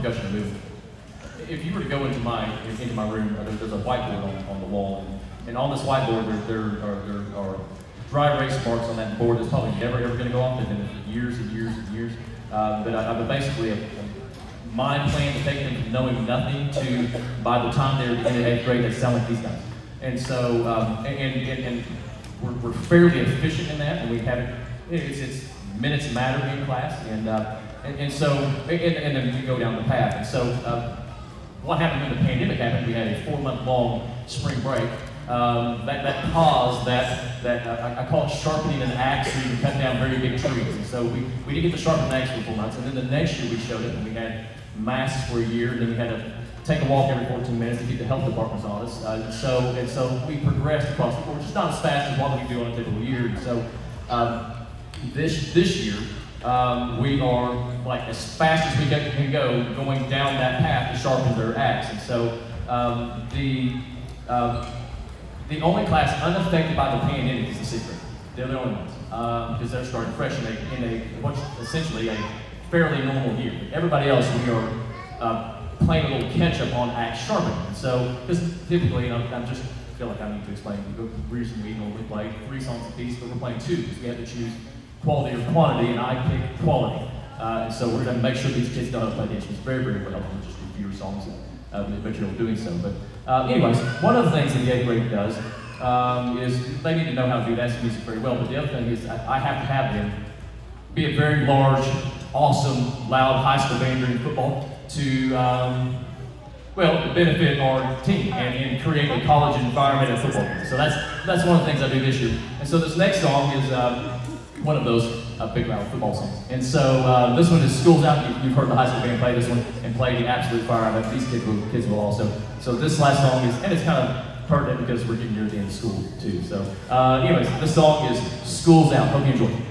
percussion movement. If you were to go into my into my room, uh, there's a whiteboard on, on the wall, and, and on this whiteboard there, there, are, there are dry erase marks on that board that's probably never ever going to go off. They've been for years and years and years. Uh, but I, I basically a, a mind plan to take them from knowing nothing to by the time they're in the eighth grade, they sound like these guys. And so, um, and, and, and we're, we're, fairly efficient in that, and we have it. It's, it's minutes matter in class, and uh, and, and, so, and, and, then we go down the path. And so, uh, what happened when the pandemic happened? We had a four-month-long spring break. Um, that, that caused that, that uh, I call it sharpening an axe so you cut down very big trees. And so we, we didn't get to sharpen an axe for four months. And then the next year we showed it and we had masks for a year. And then we had to take a walk every 14 minutes to keep the health department's on us. Uh, so, and so we progressed across the board, just not as fast as what we do on a typical year. And so um, this, this year, um, we are like as fast as we can go going down that path to sharpen their axe. And so um, the um, the only class unaffected by the pandemic is the secret. They're the only ones because um, they're starting fresh in a, in a essentially a fairly normal year. Everybody else, we are uh, playing a little catch up on axe sharpening. So, because typically, you know, I'm just feel like I need to explain. The reason we normally play three songs a piece, but we're playing two because we have to choose quality or quantity, and I pick quality. Uh, and so we're going to make sure these kids know how to play the instruments very, very well, and just do fewer songs, uh, but you're doing so. But uh, anyways, one of the things that the eighth grade does um, is they need to know how to do that music very well. But the other thing is I, I have to have them be a very large, awesome, loud high school band during football to um, well, benefit our team and, and, create a college environment and football. So that's that's one of the things I do this year. And so this next song is um, one of those uh, big round football songs. And so uh, this one is School's Out. You, have heard the high school band play this one and play the absolute fire out of These kids will, kids will also. So this last song is, and it's kind of pertinent because we're getting near the end of school too. So uh, anyways, this song is School's Out. Hope you enjoy